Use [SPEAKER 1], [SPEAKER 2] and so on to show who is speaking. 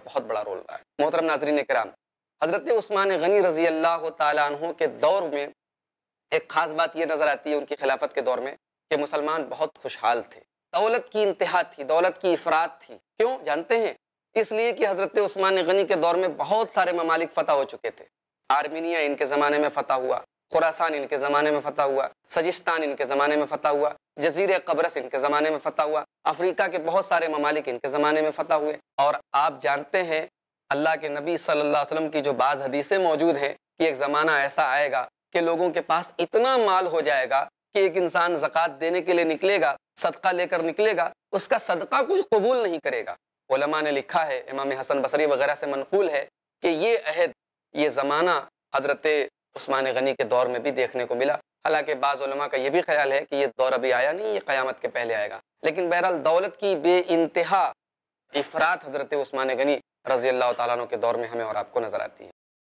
[SPEAKER 1] میں بہت بڑا رول رہا ہے۔ محترم ناظرین کرام، حضرت عثمان غنی رضی اللہ تعالیٰ عنہ کے دور میں ایک خاص بات یہ نظر آتی ہے ان کی خلافت کے دور میں کہ مسلمان بہت خوشحال تھے۔ دولت کی انتہا تھی، دولت کی افراد تھی۔ کیوں؟ جانتے ہیں؟ اس لیے کہ حضرت عثمان غنی کے دور میں بہت سارے ممالک فتح ہو چکے تھے۔ آرمینیا ان کے زمانے میں فتح ہوا خوراسان ان کے زمانے میں فتح ہوا، سجستان ان کے زمانے میں فتح ہوا۔ جزیر قبرص ان کے زمانے میں فتح ہوا، افریقہ کے بہت سارے ممالک ان کے زمانے میں فتح ہوئے۔ اور آپ جانتے ہیں، اللہ کے نبی صلی اللہ علیہ وسلم کی جو بعض حدیثیں موجود ہیں کہ ایک زمانہ ایسا آئے گا کہ لوگوں کے پاس اتنا مال ہو جائے گا کہ ایک انسان زکوٰۃ دینے کے لیے نکلے گا، صدقہ لے کر نکلے گا، اس کا صدقہ کوئی قبول نہیں کرے گا۔ علماء نے لکھا ہے، امام حسن بصری وغیرہ سے منقول ہے کہ یہ عہد، یہ زمانہ حضرت عثمان غنی کے دور میں بھی دیکھنے کو ملا۔ حالانکہ بعض علماء کا یہ بھی خیال ہے کہ یہ دور ابھی آیا نہیں، یہ قیامت کے پہلے آئے گا۔ لیکن بہرحال دولت کی بے انتہا افراد حضرت عثمان غنی رضی اللہ تعالیٰ عنہ کے دور میں ہمیں اور آپ کو نظر آتی ہے۔